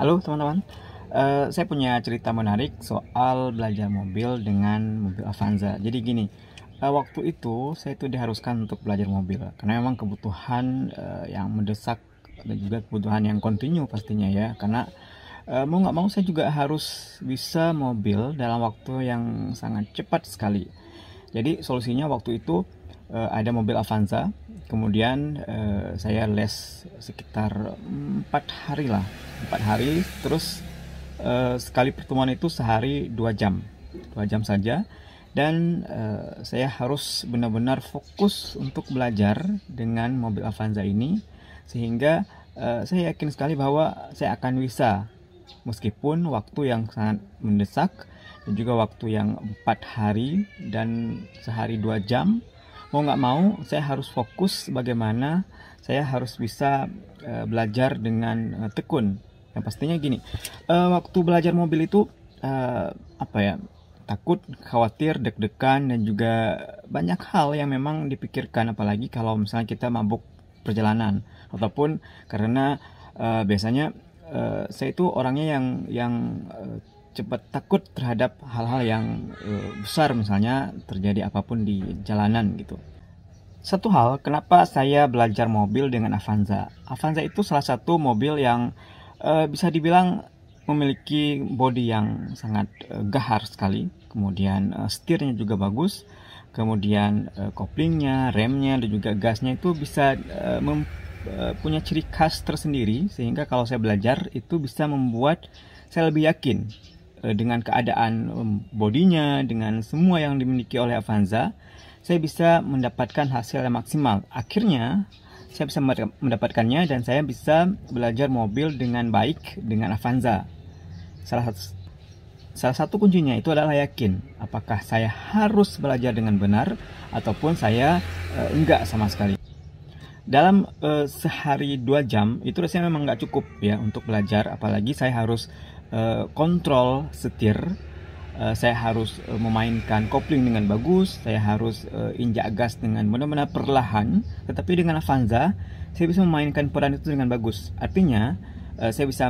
Halo teman-teman, uh, saya punya cerita menarik soal belajar mobil dengan mobil Avanza. Jadi gini, uh, waktu itu saya itu diharuskan untuk belajar mobil karena memang kebutuhan uh, yang mendesak dan juga kebutuhan yang kontinu pastinya ya. Karena uh, mau nggak mau saya juga harus bisa mobil dalam waktu yang sangat cepat sekali. Jadi solusinya waktu itu uh, ada mobil Avanza. Kemudian uh, saya les sekitar empat hari lah. Empat hari terus uh, sekali pertemuan itu sehari dua jam. Dua jam saja. Dan uh, saya harus benar-benar fokus untuk belajar dengan mobil Avanza ini sehingga uh, saya yakin sekali bahwa saya akan bisa meskipun waktu yang sangat mendesak dan juga waktu yang empat hari dan sehari dua jam mau nggak mau saya harus fokus bagaimana saya harus bisa uh, belajar dengan uh, tekun. Yang pastinya gini uh, waktu belajar mobil itu uh, apa ya takut khawatir deg-degan dan juga banyak hal yang memang dipikirkan. Apalagi kalau misalnya kita mabuk perjalanan ataupun karena uh, biasanya uh, saya itu orangnya yang yang uh, cepat takut terhadap hal-hal yang uh, besar misalnya terjadi apa pun di jalanan gitu. Satu hal, kenapa saya belajar mobil dengan Avanza? Avanza itu salah satu mobil yang uh, bisa dibilang memiliki bodi yang sangat uh, gahar sekali. Kemudian uh, setirnya juga bagus. Kemudian uh, koplingnya, remnya, dan juga gasnya itu bisa uh, punya ciri khas tersendiri sehingga kalau saya belajar itu bisa membuat saya lebih yakin dengan keadaan bodinya, dengan semua yang dimiliki oleh Avanza, saya bisa mendapatkan hasil yang maksimal. Akhirnya, saya bisa mendapatkannya dan saya bisa belajar mobil dengan baik dengan Avanza. Salah satu salah satu kuncinya itu adalah yakin apakah saya harus belajar dengan benar ataupun saya uh, enggak sama sekali. Dalam uh, sehari dua jam itu rasanya memang nggak cukup ya untuk belajar, apalagi saya harus uh, kontrol setir. Uh, saya harus uh, memainkan kopling dengan bagus. Saya harus injak gas dengan benar-benar perlahan. Tetapi dengan Avanza saya bisa memainkan peran itu dengan bagus. Artinya saya bisa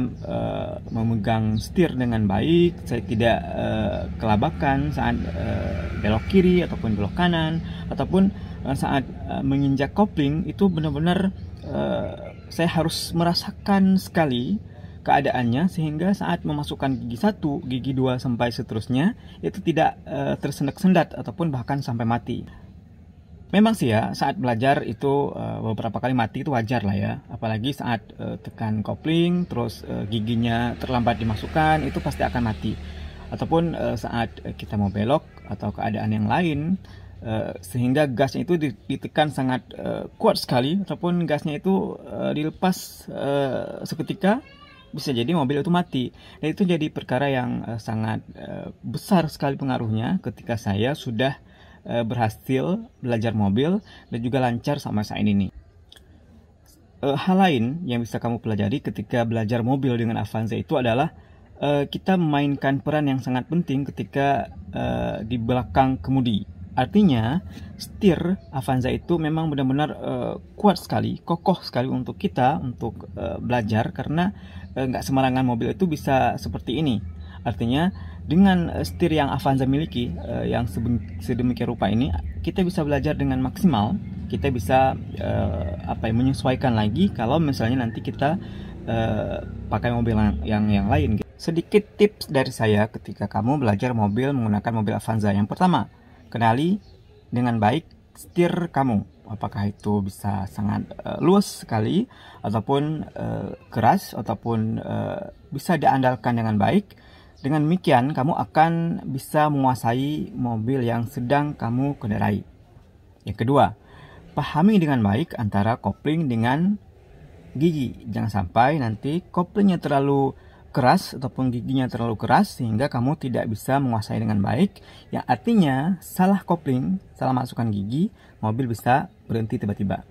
memegang setir dengan baik. Saya tidak kelabakan saat belok kiri ataupun belok kanan. Ataupun saat menginjak kopling itu benar-benar saya harus merasakan sekali keadaannya sehingga saat memasukkan gigi satu, gigi dua sampai seterusnya itu tidak e, tersendak-sendat ataupun bahkan sampai mati. Memang sih ya saat belajar itu e, beberapa kali mati itu wajar lah ya, apalagi saat e, tekan kopling terus e, giginya terlambat dimasukkan itu pasti akan mati. Ataupun e, saat kita mau belok atau keadaan yang lain Uh, sehingga gasnya itu ditekan sangat uh, kuat sekali ataupun gasnya itu uh, dilepas uh, seketika bisa jadi mobil itu mati. Dan itu jadi perkara yang uh, sangat uh, besar sekali pengaruhnya ketika saya sudah uh, berhasil belajar mobil dan juga lancar sama saat ini. Uh, hal lain yang bisa kamu pelajari ketika belajar mobil dengan Avanza itu adalah uh, kita memainkan peran yang sangat penting ketika uh, di belakang kemudi Artinya, setir Avanza itu memang benar-benar uh, kuat sekali, kokoh sekali untuk kita untuk uh, belajar karena nggak sembarangan mobil itu bisa seperti ini. Artinya, dengan setir yang Avanza miliki uh, yang sedemikian rupa ini, kita bisa belajar dengan maksimal. Kita bisa apa ya, menyesuaikan lagi kalau misalnya nanti kita pakai mobil yang yang lain. Sedikit tips dari saya ketika kamu belajar mobil menggunakan mobil Avanza. Yang pertama, kenali dengan baik setir kamu apakah itu bisa sangat uh, luas sekali ataupun uh, keras ataupun uh, bisa diandalkan dengan baik? Dengan demikian kamu akan bisa menguasai mobil yang sedang kamu kendarai. Yang kedua pahami dengan baik antara kopling dengan gigi. Jangan sampai nanti koplingnya terlalu keras ataupun giginya terlalu keras sehingga kamu tidak bisa menguasai dengan baik. Yang artinya salah kopling, salah masukkan gigi, mobil bisa berhenti tiba-tiba.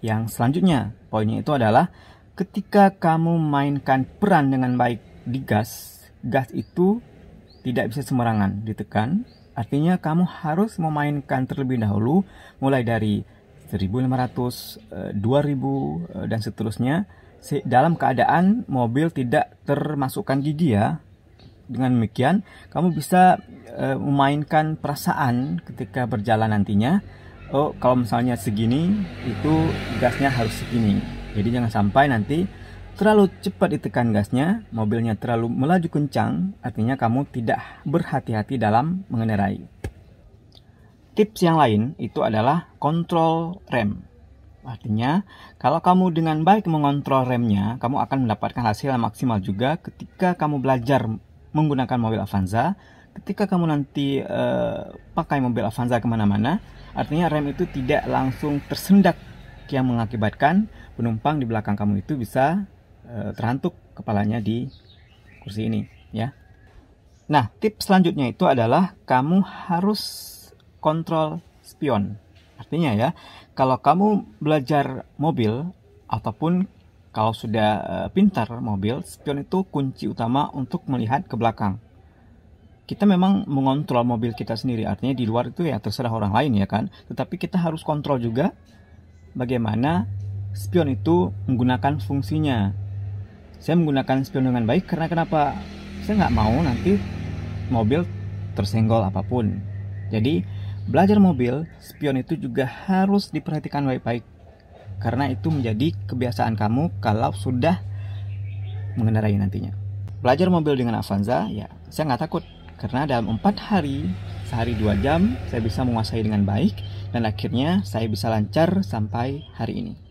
Yang selanjutnya, poinnya itu adalah ketika kamu mainkan peran dengan baik di gas, gas itu tidak bisa sembarangan ditekan. Artinya kamu harus memainkan terlebih dahulu mulai dari 1500, 2000 eh, dan seterusnya dalam keadaan mobil tidak termasukkan gigi ya. Dengan demikian, kamu bisa e, memainkan perasaan ketika berjalan nantinya. Oh, kalau misalnya segini, itu gasnya harus segini. Jadi jangan sampai nanti terlalu cepat ditekan gasnya, mobilnya terlalu melaju kencang, artinya kamu tidak berhati-hati dalam mengendarai. Tips yang lain itu adalah kontrol rem. Artinya, kalau kamu dengan baik mengontrol remnya, kamu akan mendapatkan hasil yang maksimal juga ketika kamu belajar menggunakan mobil Avanza. Ketika kamu nanti uh, pakai mobil Avanza ke mana-mana, artinya rem itu tidak langsung tersendak yang mengakibatkan penumpang di belakang kamu itu bisa uh, terhantuk kepalanya di kursi ini, ya. Nah, tips selanjutnya itu adalah kamu harus kontrol spion. Artinya ya, kalau kamu belajar mobil ataupun kalau sudah uh, pintar mobil, spion itu kunci utama untuk melihat ke belakang. Kita memang mengontrol mobil kita sendiri, artinya di luar itu ya terserah orang lain ya kan. Tetapi kita harus kontrol juga bagaimana spion itu menggunakan fungsinya. Saya menggunakan spion dengan baik karena kenapa? Saya nggak mau nanti mobil tersenggol apa pun. Jadi Belajar mobil, spion itu juga harus diperhatikan baik-baik karena itu menjadi kebiasaan kamu kalau sudah mengendarai nantinya. Belajar mobil dengan Avanza, ya saya nggak takut karena dalam empat hari, sehari dua jam, saya bisa menguasai dengan baik dan akhirnya saya bisa lancar sampai hari ini.